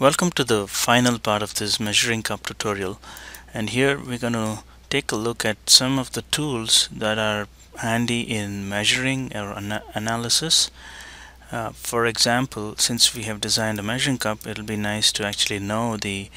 Welcome to the final part of this measuring cup tutorial and here we're going to take a look at some of the tools that are handy in measuring or ana analysis. Uh, for example, since we have designed a measuring cup, it'll be nice to actually know the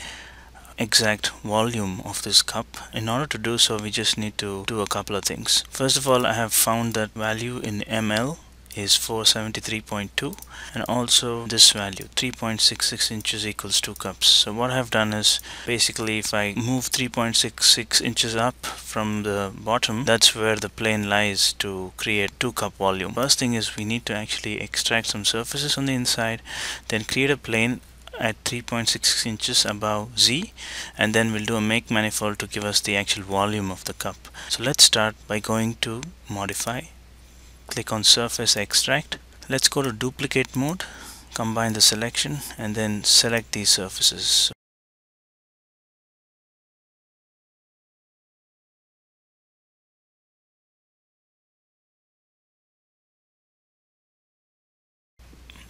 exact volume of this cup. In order to do so, we just need to do a couple of things. First of all, I have found that value in ml is 473.2 and also this value 3.66 inches equals 2 cups. So what I've done is basically if I move 3.66 inches up from the bottom that's where the plane lies to create 2 cup volume. First thing is we need to actually extract some surfaces on the inside then create a plane at 3.66 inches above Z and then we'll do a make manifold to give us the actual volume of the cup. So let's start by going to modify click on surface extract. Let's go to duplicate mode combine the selection and then select these surfaces.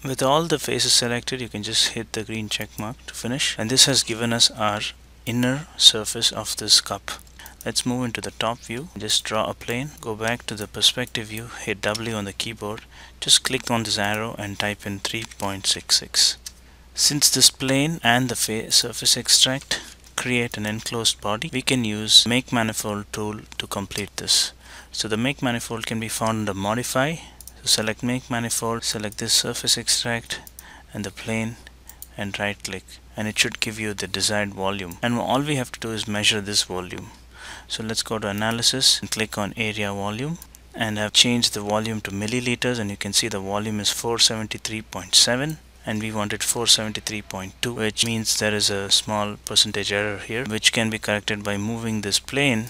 With all the faces selected you can just hit the green check mark to finish. And this has given us our inner surface of this cup let's move into the top view. Just draw a plane. Go back to the perspective view. Hit W on the keyboard. Just click on this arrow and type in 3.66 since this plane and the surface extract create an enclosed body we can use make manifold tool to complete this. So the make manifold can be found under modify. So select make manifold select this surface extract and the plane and right click. And it should give you the desired volume. And all we have to do is measure this volume so let's go to analysis and click on area volume and I've changed the volume to milliliters and you can see the volume is 473.7 and we wanted 473.2 which means there is a small percentage error here which can be corrected by moving this plane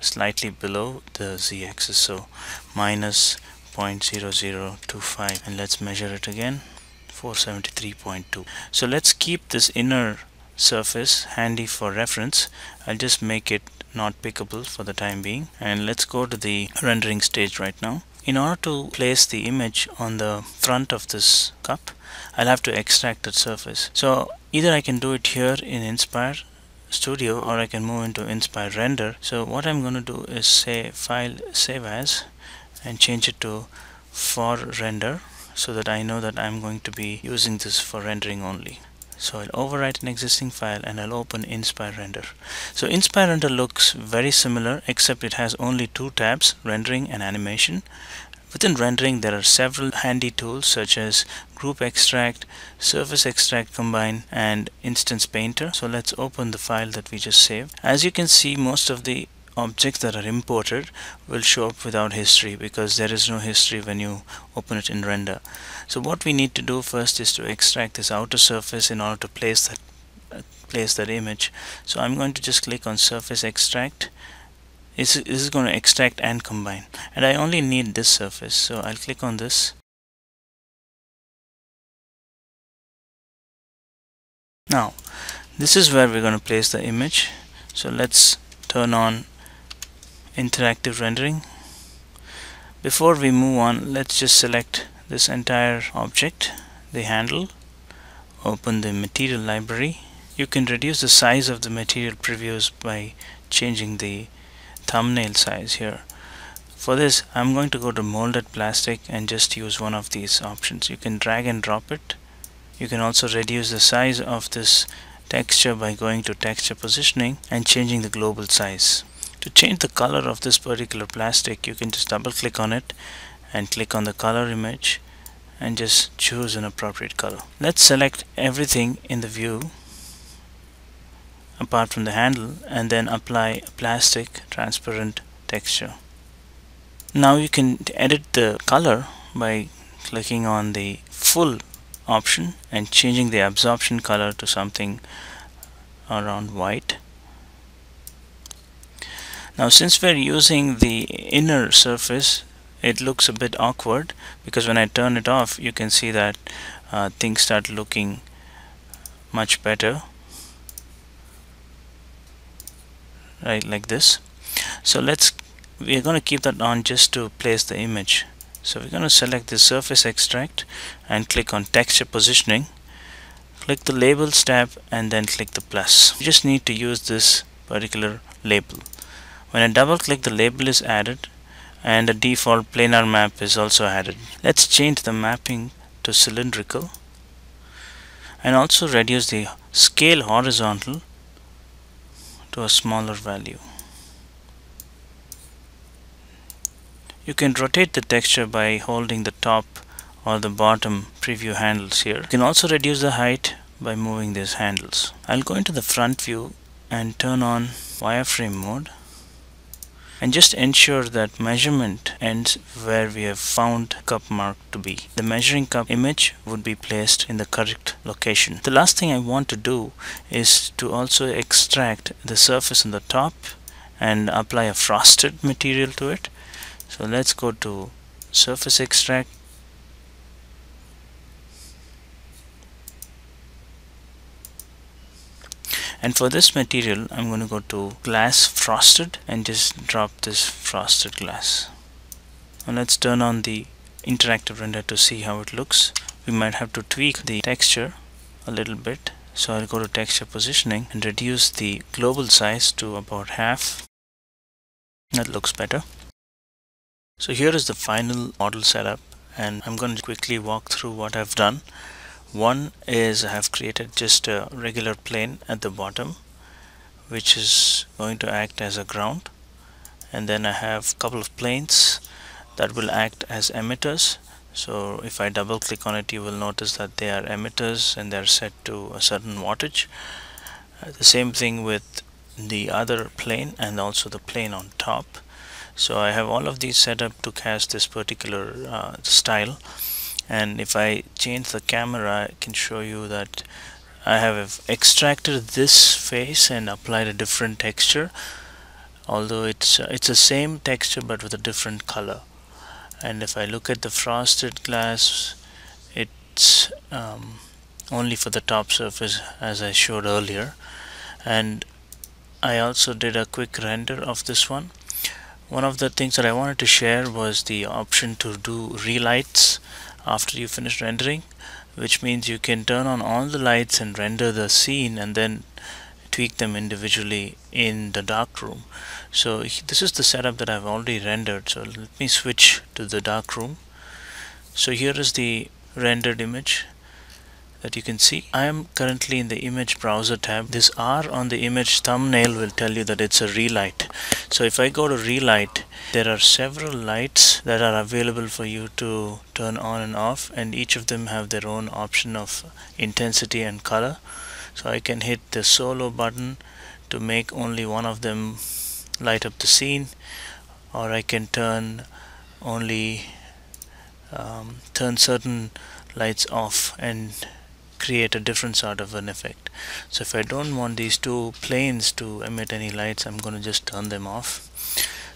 slightly below the z-axis. So minus 0.0025 and let's measure it again 473.2 so let's keep this inner surface handy for reference. I'll just make it not pickable for the time being. And let's go to the rendering stage right now. In order to place the image on the front of this cup I'll have to extract that surface. So either I can do it here in Inspire Studio or I can move into Inspire Render. So what I'm going to do is say file save as and change it to for render so that I know that I'm going to be using this for rendering only so I'll overwrite an existing file and I'll open Inspire Render. So Inspire Render looks very similar except it has only two tabs, rendering and animation. Within rendering there are several handy tools such as group extract, surface extract combine and instance painter. So let's open the file that we just saved. As you can see most of the objects that are imported will show up without history because there is no history when you open it in render. So what we need to do first is to extract this outer surface in order to place that uh, place that image. So I'm going to just click on surface extract. This is going to extract and combine. And I only need this surface so I'll click on this. Now this is where we're going to place the image. So let's turn on interactive rendering. Before we move on let's just select this entire object the handle open the material library. You can reduce the size of the material previews by changing the thumbnail size here. For this I'm going to go to molded plastic and just use one of these options. You can drag and drop it. You can also reduce the size of this texture by going to texture positioning and changing the global size to change the color of this particular plastic you can just double click on it and click on the color image and just choose an appropriate color. Let's select everything in the view apart from the handle and then apply a plastic transparent texture. Now you can edit the color by clicking on the full option and changing the absorption color to something around white now since we're using the inner surface it looks a bit awkward because when I turn it off you can see that uh, things start looking much better. Right like this. So let's we're going to keep that on just to place the image. So we're going to select the surface extract and click on texture positioning. Click the labels tab and then click the plus. You just need to use this particular label when I double click the label is added and a default planar map is also added let's change the mapping to cylindrical and also reduce the scale horizontal to a smaller value you can rotate the texture by holding the top or the bottom preview handles here. You can also reduce the height by moving these handles. I'll go into the front view and turn on wireframe mode and just ensure that measurement ends where we have found cup mark to be. The measuring cup image would be placed in the correct location. The last thing I want to do is to also extract the surface on the top and apply a frosted material to it. So let's go to surface extract and for this material I'm going to go to glass frosted and just drop this frosted glass. And let's turn on the interactive render to see how it looks. We might have to tweak the texture a little bit. So I'll go to texture positioning and reduce the global size to about half. That looks better. So here is the final model setup and I'm going to quickly walk through what I've done one is I have created just a regular plane at the bottom which is going to act as a ground. And then I have a couple of planes that will act as emitters. So if I double click on it you will notice that they are emitters and they're set to a certain wattage. Uh, the same thing with the other plane and also the plane on top. So I have all of these set up to cast this particular uh, style and if I change the camera I can show you that I have extracted this face and applied a different texture. Although it's uh, it's the same texture but with a different color. And if I look at the frosted glass it's um, only for the top surface as I showed earlier. And I also did a quick render of this one. One of the things that I wanted to share was the option to do relights after you finish rendering which means you can turn on all the lights and render the scene and then tweak them individually in the darkroom so this is the setup that I've already rendered so let me switch to the darkroom so here is the rendered image that you can see. I am currently in the image browser tab. This R on the image thumbnail will tell you that it's a relight. So if I go to relight, there are several lights that are available for you to turn on and off and each of them have their own option of intensity and color. So I can hit the solo button to make only one of them light up the scene or I can turn only um, turn certain lights off and create a different sort of an effect. So if I don't want these two planes to emit any lights I'm going to just turn them off.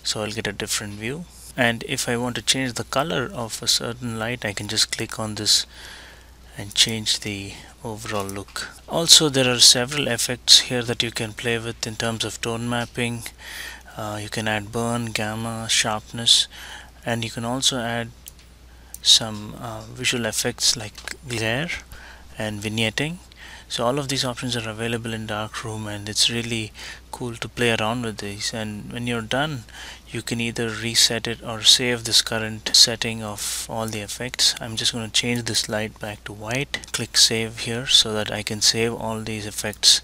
So I'll get a different view. And if I want to change the color of a certain light I can just click on this and change the overall look. Also there are several effects here that you can play with in terms of tone mapping. Uh, you can add burn gamma sharpness and you can also add some uh, visual effects like glare and vignetting. So all of these options are available in darkroom and it's really cool to play around with these. And when you're done you can either reset it or save this current setting of all the effects. I'm just going to change this light back to white. Click save here so that I can save all these effects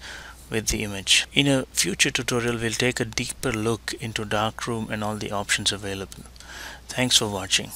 with the image. In a future tutorial we'll take a deeper look into darkroom and all the options available. Thanks for watching